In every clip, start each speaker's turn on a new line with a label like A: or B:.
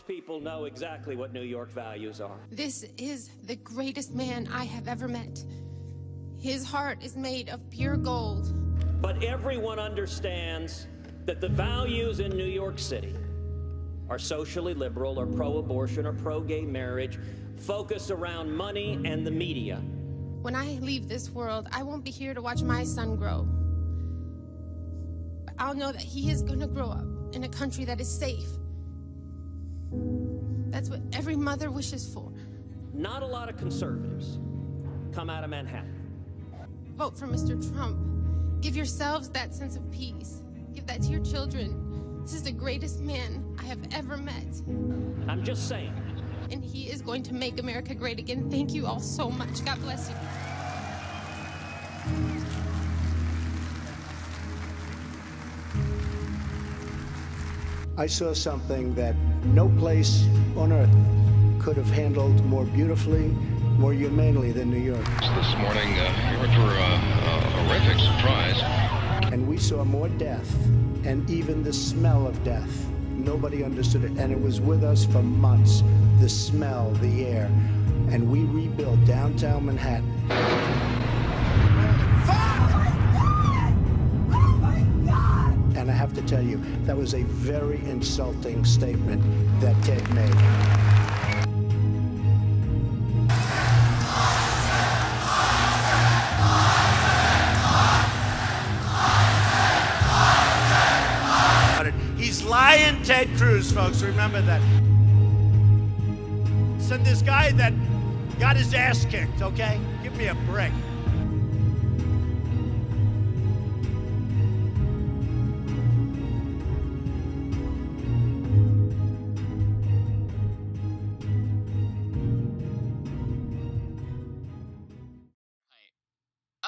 A: people know exactly what New York values are.
B: This is the greatest man I have ever met. His heart is made of pure gold.
A: But everyone understands that the values in New York City are socially liberal or pro abortion or pro gay marriage, focus around money and the media.
B: When I leave this world, I won't be here to watch my son grow. But I'll know that he is going to grow up in a country that is safe. That's what every mother wishes for.
A: Not a lot of conservatives come out of Manhattan.
B: Vote for Mr. Trump. Give yourselves that sense of peace. Give that to your children. This is the greatest man I have ever met.
A: I'm just saying.
B: And he is going to make America great again. Thank you all so much. God bless you.
C: I saw something that no place on earth could have handled more beautifully, more humanely than New York.
D: This morning, uh, you were for uh, a horrific surprise.
C: And we saw more death and even the smell of death. Nobody understood it. And it was with us for months the smell, the air. And we rebuilt downtown Manhattan. And to tell you, that was a very insulting statement that Ted made.
E: He's lying, Ted Cruz, folks. Remember that. Send this guy that got his ass kicked, okay? Give me a break.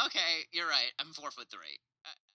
F: Okay, you're right. I'm four foot three. Uh,